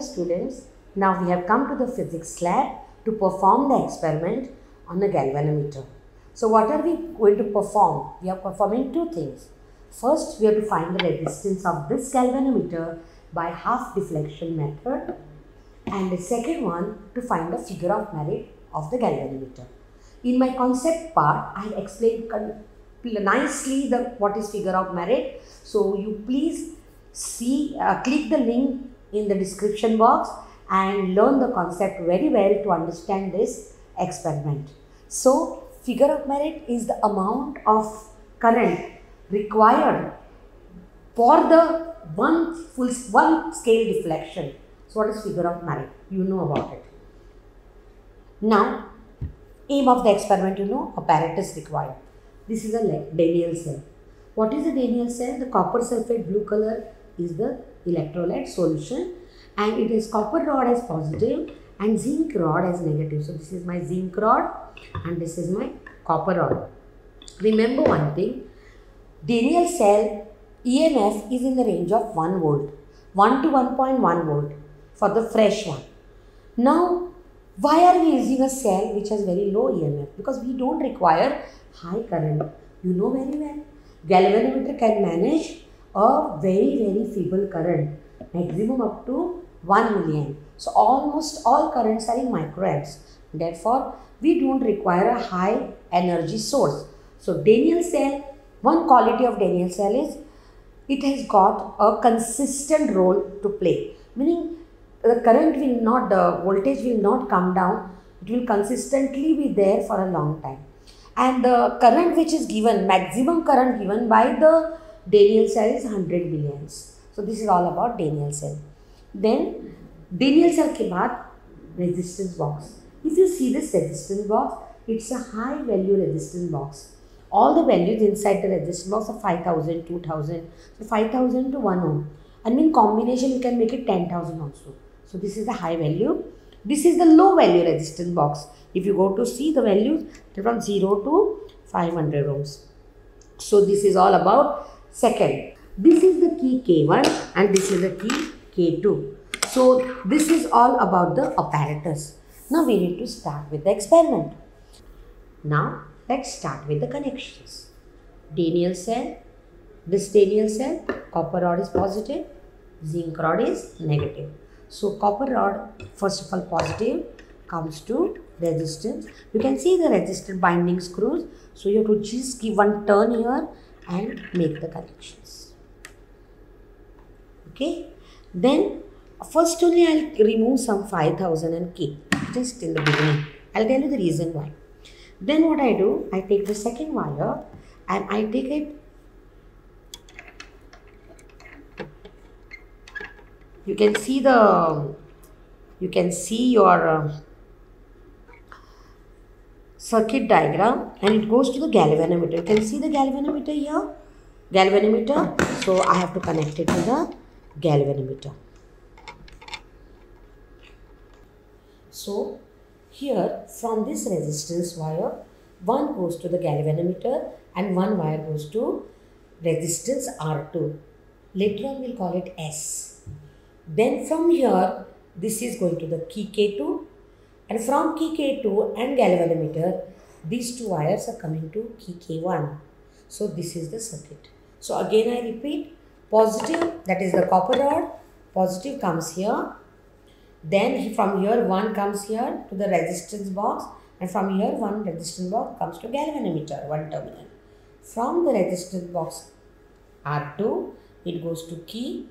Students, now we have come to the physics lab to perform the experiment on a galvanometer. So what are we going to perform? We are performing two things. First, we have to find the resistance of this galvanometer by half deflection method and the second one to find the figure of merit of the galvanometer. In my concept part, I have explained nicely the what is figure of merit. So you please see, uh, click the link in the description box and learn the concept very well to understand this experiment. So figure of merit is the amount of current required for the one full one scale deflection. So what is figure of merit? You know about it. Now aim of the experiment you know apparatus required. This is a Daniell cell. What is a Daniell cell? The copper sulfate blue color is the electrolyte solution and it is copper rod as positive and zinc rod as negative. So this is my zinc rod and this is my copper rod. Remember one thing, Daniell cell EMF is in the range of 1 volt, 1 to 1.1 volt for the fresh one. Now, why are we using a cell which has very low EMF? Because we don't require high current. You know very well. Galvanometer can manage a very very feeble current maximum up to 1 milliamp. So almost all currents are in microamps. Therefore, we don't require a high energy source. So Daniell cell, one quality of Daniell cell is it has got a consistent role to play. Meaning the current will not, the voltage will not come down. It will consistently be there for a long time. And the current which is given, maximum current given by the Daniell cell is 100 billions. So this is all about Daniell cell. Then Daniell cell ke baad resistance box. If you see this resistance box, it's a high value resistance box. All the values inside the resistance box are 5000, 2000, so 5000 to 1 ohm. And in combination, you can make it 10,000 also. So this is the high value. This is the low value resistance box. If you go to see the values, they're from 0 to 500 ohms. So this is all about Second, this is the key K1 and this is the key K2. So this is all about the apparatus. Now we need to start with the experiment. Now let's start with the connections. Daniell cell, this Daniell cell, copper rod is positive, zinc rod is negative. So copper rod first of all positive comes to resistance. You can see the resistor binding screws. So you have to just give one turn here and make the connections. Okay. Then first only I'll remove some 5000 and keep just in the beginning. I'll tell you the reason why. Then what I do, I take the second wire and I take it you can see the you can see your uh, circuit diagram and it goes to the galvanometer. You can see the galvanometer here. Galvanometer. So I have to connect it to the galvanometer. So here from this resistance wire, one goes to the galvanometer and one wire goes to resistance R2. Later on we'll call it S. Then from here, this is going to the key K2 and from key K2 and galvanometer, these two wires are coming to key K1. So this is the circuit. So again I repeat, positive that is the copper rod, positive comes here. Then from here one comes here to the resistance box and from here one resistance box comes to galvanometer, one terminal. From the resistance box R2, it goes to key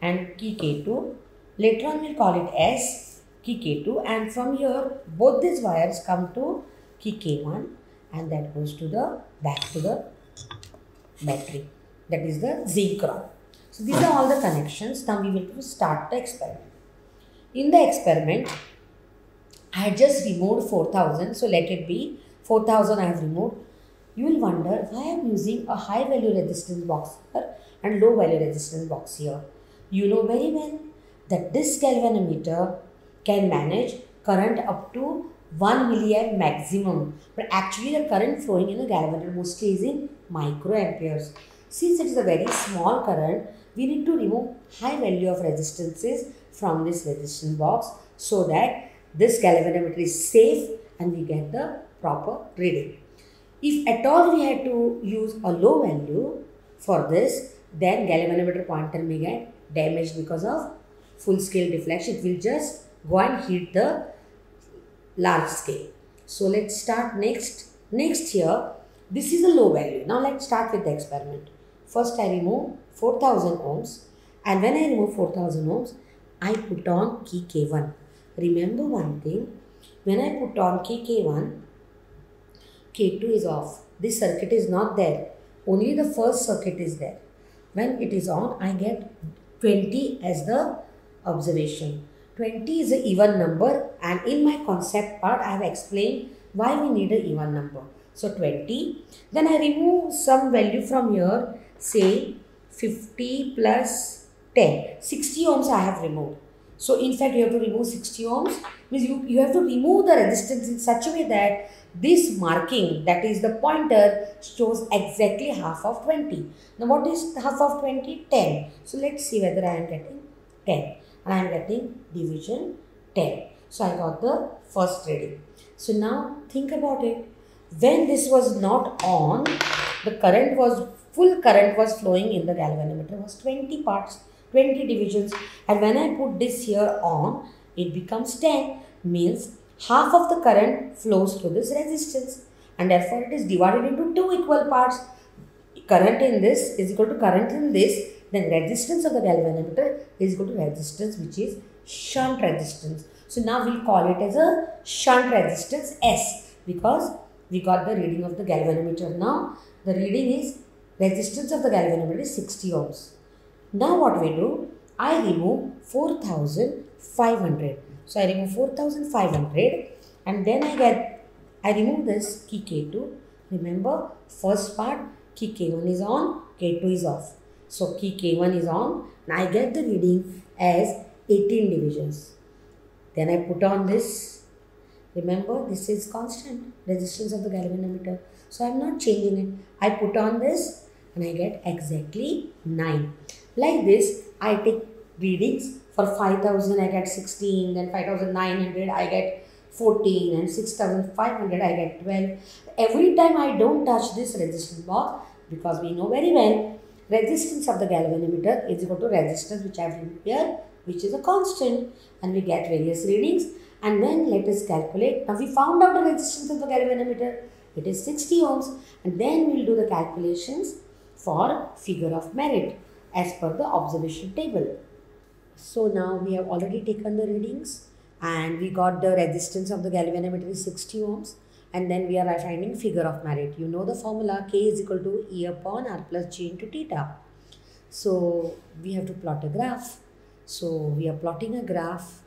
and key K2. Later on we'll call it S key K2 and from here both these wires come to key K1 and that goes to the back to the battery that is the zinc. So these are all the connections. Now we will start the experiment. In the experiment, I just removed 4000 so let it be 4000 I have removed. You will wonder why I am using a high value resistance box here and low value resistance box here. You know very well that this galvanometer can manage current up to 1 milliamp maximum. But actually the current flowing in a galvanometer mostly is in microamperes. Since it is a very small current, we need to remove high value of resistances from this resistance box so that this galvanometer is safe and we get the proper reading. If at all we had to use a low value for this, then galvanometer pointer may get damaged because of full scale deflection. It will just go and hit the large scale. So let's start next. Next here, this is a low value. Now let's start with the experiment. First I remove 4000 ohms and when I remove 4000 ohms, I put on key K1. Remember one thing, when I put on key K1, K2 is off. This circuit is not there. Only the first circuit is there. When it is on, I get 20 as the observation. 20 is an even number and in my concept part I have explained why we need an even number. So 20. Then I remove some value from here say 50 plus 10. 60 ohms I have removed. So in fact you have to remove 60 ohms means you, you have to remove the resistance in such a way that this marking that is the pointer shows exactly half of 20. Now what is half of 20? 10. So let's see whether I am getting 10 and I am getting division 10. So I got the first reading. So now think about it. When this was not on, the current was full current was flowing in the galvanometer was 20 parts, 20 divisions. And when I put this here on, it becomes 10 means half of the current flows through this resistance and therefore it is divided into two equal parts. Current in this is equal to current in this then resistance of the galvanometer is equal to resistance which is shunt resistance. So now we'll call it as a shunt resistance S because we got the reading of the galvanometer. Now the reading is resistance of the galvanometer is 60 ohms. Now what we do? I remove 4500. So I remove 4500 and then I get, I remove this key K2. Remember first part key K1 is on, K2 is off. So key K1 is on and I get the reading as 18 divisions. Then I put on this. Remember this is constant resistance of the galvanometer. So I am not changing it. I put on this and I get exactly 9. Like this I take readings for 5000 I get 16 then 5900 I get 14 and 6500 I get 12. Every time I don't touch this resistance box because we know very well resistance of the galvanometer is equal to resistance which I have written here which is a constant. And we get various readings. And then let us calculate. Now we found out the resistance of the galvanometer. It is 60 ohms. And then we will do the calculations for figure of merit as per the observation table. So now we have already taken the readings. And we got the resistance of the galvanometer is 60 ohms and then we are finding figure of merit. You know the formula K is equal to E upon R plus G into theta. So we have to plot a graph. So we are plotting a graph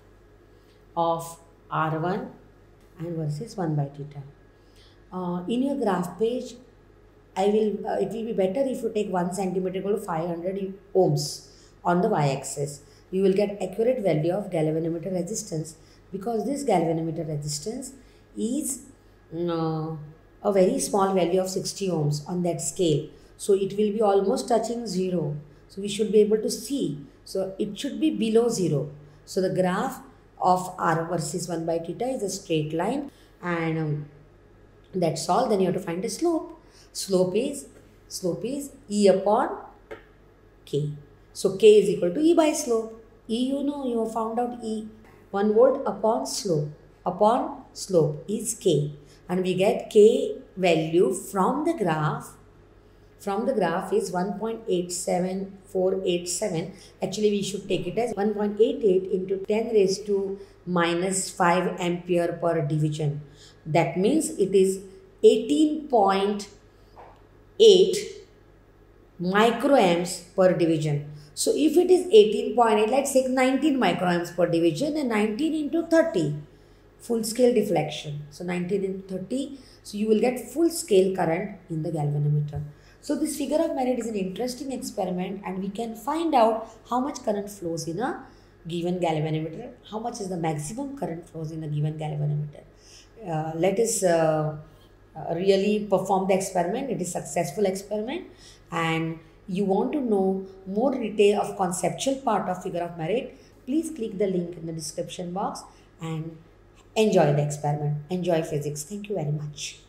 of R1 and versus 1 by theta. Uh, in your graph page, I will. Uh, it will be better if you take 1 centimeter equal to 500 ohms on the y-axis. You will get accurate value of galvanometer resistance because this galvanometer resistance is uh, a very small value of 60 ohms on that scale. So it will be almost touching 0. So we should be able to see. So it should be below 0. So the graph of r versus 1 by theta is a straight line and um, that's all. Then you have to find the slope. Slope is slope is e upon k. So k is equal to e by slope. E you know you have found out e. 1 volt upon slope upon slope is k and we get k value from the graph from the graph is 1.87487 actually we should take it as 1.88 into 10 raised to minus 5 ampere per division. That means it is 18.8 microamps per division. So if it is 18.8 let's take 19 microamps per division and 19 into 30 full scale deflection. So 19 and 30. So you will get full scale current in the galvanometer. So this figure of merit is an interesting experiment and we can find out how much current flows in a given galvanometer, how much is the maximum current flows in a given galvanometer. Uh, let us uh, uh, really perform the experiment. It is successful experiment and you want to know more detail of conceptual part of figure of merit, please click the link in the description box and enjoy the experiment. Enjoy physics. Thank you very much.